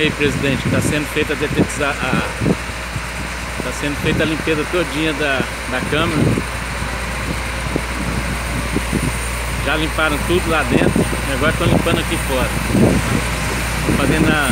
Aí, presidente, está sendo feita a detetização. Está sendo feita a limpeza todinha da, da câmara. Já limparam tudo lá dentro. Agora estão limpando aqui fora. Estão fazendo a